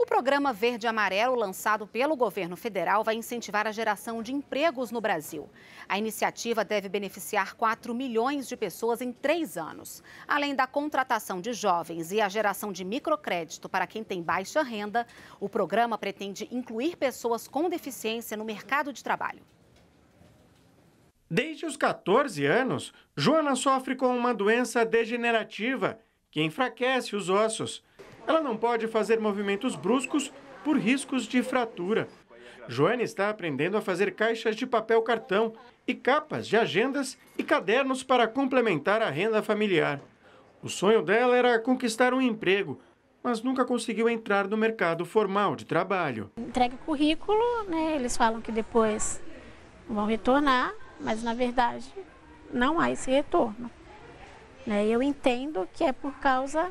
O programa Verde Amarelo, lançado pelo governo federal, vai incentivar a geração de empregos no Brasil. A iniciativa deve beneficiar 4 milhões de pessoas em três anos. Além da contratação de jovens e a geração de microcrédito para quem tem baixa renda, o programa pretende incluir pessoas com deficiência no mercado de trabalho. Desde os 14 anos, Joana sofre com uma doença degenerativa que enfraquece os ossos. Ela não pode fazer movimentos bruscos por riscos de fratura. Joana está aprendendo a fazer caixas de papel cartão e capas de agendas e cadernos para complementar a renda familiar. O sonho dela era conquistar um emprego, mas nunca conseguiu entrar no mercado formal de trabalho. Entrega currículo, né? Eles falam que depois vão retornar mas na verdade não há esse retorno. Né? Eu entendo que é por causa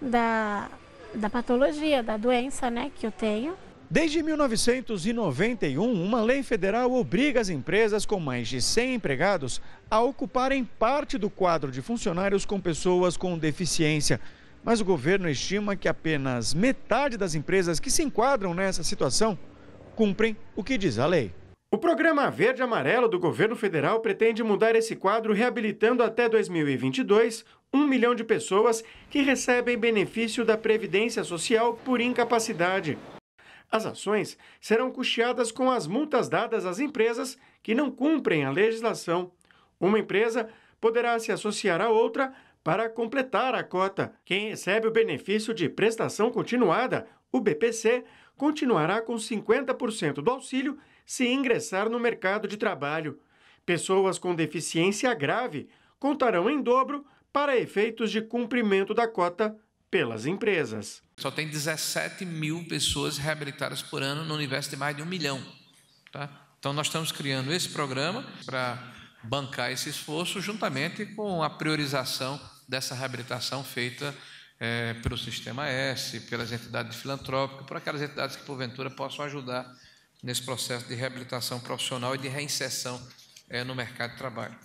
da, da patologia, da doença né, que eu tenho. Desde 1991, uma lei federal obriga as empresas com mais de 100 empregados a ocuparem parte do quadro de funcionários com pessoas com deficiência. Mas o governo estima que apenas metade das empresas que se enquadram nessa situação cumprem o que diz a lei. O programa Verde Amarelo do governo federal pretende mudar esse quadro, reabilitando até 2022 um milhão de pessoas que recebem benefício da Previdência Social por incapacidade. As ações serão custeadas com as multas dadas às empresas que não cumprem a legislação. Uma empresa poderá se associar a outra para completar a cota. Quem recebe o benefício de prestação continuada, o BPC, continuará com 50% do auxílio se ingressar no mercado de trabalho. Pessoas com deficiência grave contarão em dobro para efeitos de cumprimento da cota pelas empresas. Só tem 17 mil pessoas reabilitadas por ano no universo de mais de um milhão. Tá? Então, nós estamos criando esse programa para bancar esse esforço, juntamente com a priorização dessa reabilitação feita é, pelo Sistema S, pelas entidades filantrópicas, por aquelas entidades que, porventura, possam ajudar nesse processo de reabilitação profissional e de reinserção é, no mercado de trabalho.